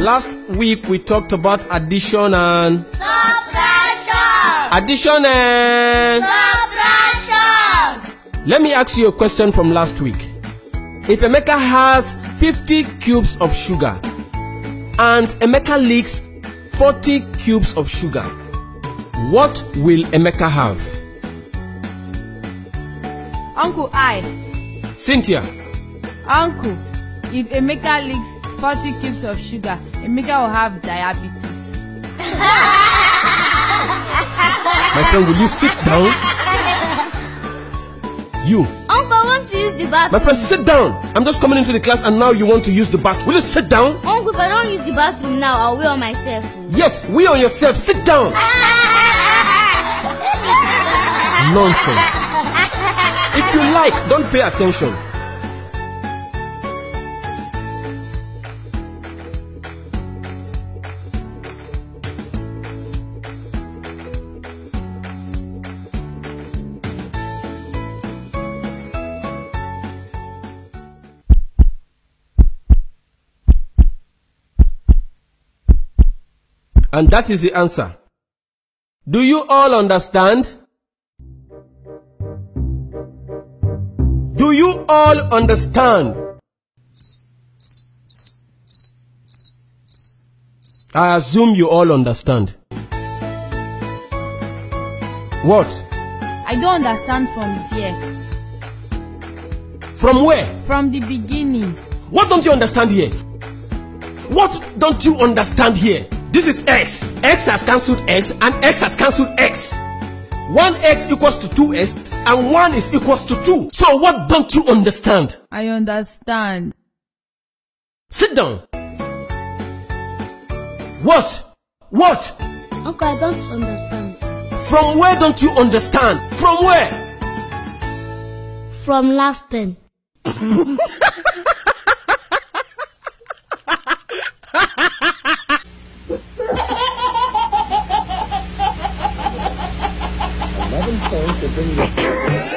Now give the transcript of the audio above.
Last week we talked about addition and Subtraction! addition and Subtraction! let me ask you a question from last week. If Emeka has 50 cubes of sugar and Emeka leaks 40 cubes of sugar, what will Emeka have? Uncle I, Cynthia, uncle, if Emeka leaks 40 cubes of sugar, Emeka will have diabetes. my friend, will you sit down? You, Uncle, I want to use the bathroom. my friend, sit down. I'm just coming into the class and now you want to use the bathroom. Will you sit down? Uncle, if I don't use the bathroom now, I'll weigh on myself. Yes, wee on yourself. Sit down. Nonsense. If you like, don't pay attention. And that is the answer. Do you all understand? Do you all understand? I assume you all understand. What? I don't understand from there. From where? From the beginning. What don't you understand here? What don't you understand here? This is x. x has cancelled x and x has cancelled x. 1x equals to 2x and 1 is equals to 2. So what don't you understand? I understand. Sit down. What? What? Uncle, I don't understand. From where don't you understand? From where? From last pen. 这么便宜，可以